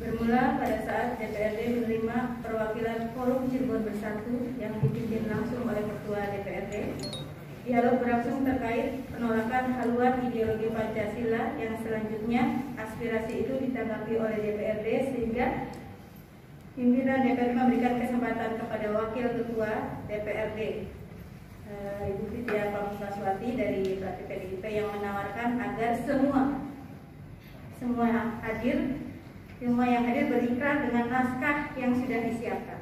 bermula pada saat DPRD menerima perwakilan Forum Cirebon Bersatu yang dipimpin langsung oleh Ketua DPRD. Dialog berlangsung terkait penolakan haluan ideologi Pancasila yang selanjutnya aspirasi itu ditanggapi oleh DPRD sehingga pimpinan DPRD memberikan kesempatan kepada Wakil Ketua DPRD eh, Ibu Fitria Pamukaswati dari fraksi PDIP yang menawarkan agar semua semua hadir semua yang hadir berikrar dengan naskah yang sudah disiapkan.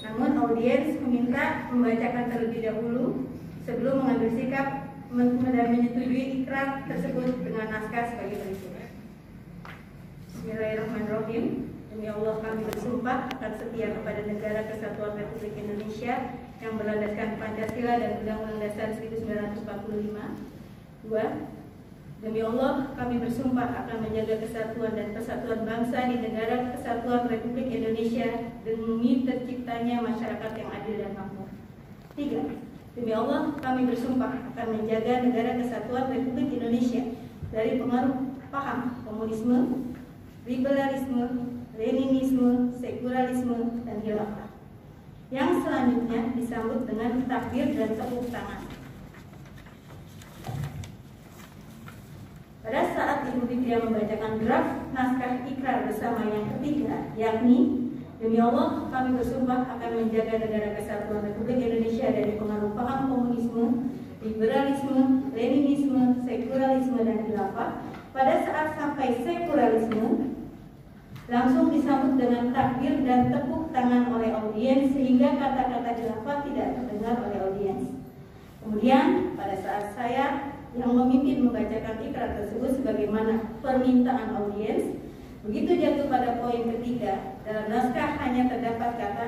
Namun audiens meminta membacakan terlebih dahulu sebelum mengambil sikap dan menyetujui ikrar tersebut dengan naskah sebagai berikut. Bismillahirrahmanirrahim. Demi Allah kami bersumpah akan setia kepada negara kesatuan Republik Indonesia yang berlandaskan Pancasila dan Undang-Undang Dasar 1945. Dua, Demi Allah, kami bersumpah akan menjaga kesatuan dan persatuan bangsa di negara kesatuan Republik Indonesia demi terciptanya masyarakat yang adil dan makmur. Tiga, demi Allah, kami bersumpah akan menjaga negara kesatuan Republik Indonesia dari pengaruh paham komunisme, liberalisme, leninisme, sekularisme, dan khilafah. Yang selanjutnya disambut dengan takbir dan tepuk tangan. Pada saat Ibu Fitria membacakan draft naskah ikrar bersama yang ketiga, yakni Demi Allah, kami bersumpah akan menjaga negara kesatuan Republik Indonesia dari pengaruh paham komunisme, liberalisme, leninisme, sekularisme, dan khilafah. Pada saat sampai sekularisme, langsung disambut dengan takbir dan tepuk tangan oleh audiens sehingga kata-kata khilafah tidak terdengar oleh audiens. Kemudian pada saat saya yang memimpin membacakan ikrar tersebut sebagaimana permintaan audiens, begitu jatuh pada poin ketiga dalam naskah hanya terdapat kata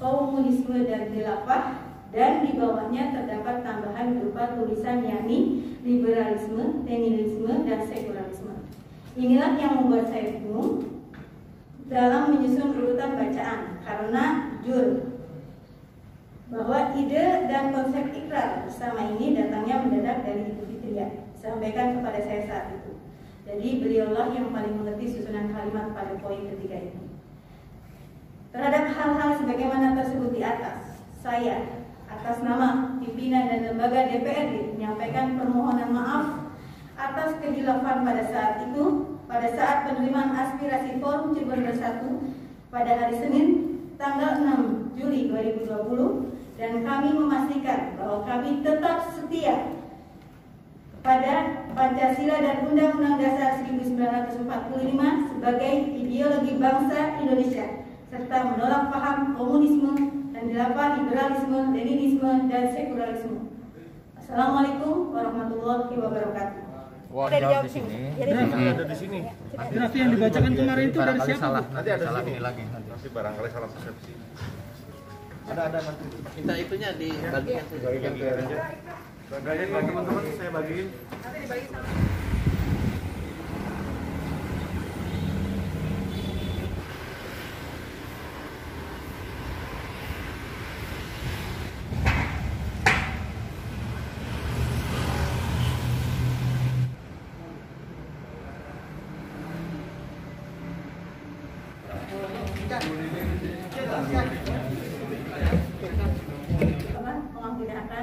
komunisme dan khilafah dan di bawahnya terdapat tambahan berupa tulisan yakni liberalisme, leninisme, dan sekularisme. Inilah yang membuat saya bingung dalam menyusun urutan bacaan karena jujur bahwa ide dan konsep ikrar bersama ini datangnya mendadak dari Ibu Fitria sampaikan kepada saya saat itu. Jadi beliaulah yang paling mengerti susunan kalimat pada poin ketiga ini. Terhadap hal-hal sebagaimana tersebut di atas, saya atas nama pimpinan dan lembaga DPRD menyampaikan permohonan maaf atas kehilafan pada saat itu pada saat penerimaan aspirasi Forum Cirebon Bersatu pada hari Senin tanggal 6 Juli 2020 dan kami memastikan bahwa kami tetap setia pada Pancasila dan Undang-Undang Dasar 1945 sebagai ideologi bangsa Indonesia serta menolak paham komunisme dan dilapa liberalisme, leninisme, dan sekularisme. Assalamualaikum warahmatullahi wabarakatuh. Wah, jawab di sini. ada di sini. Draft yang dibacakan kemarin itu dari siapa? salah, nanti salah ini lagi. Nanti barangkali salah persepsi. Ada ada nanti. Minta itunya. Bagikan ke aja. Bagian ke teman-teman saya bagiin. apa, mengagendakan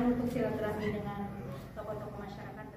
untuk silaturahmi dengan tokoh-tokoh masyarakat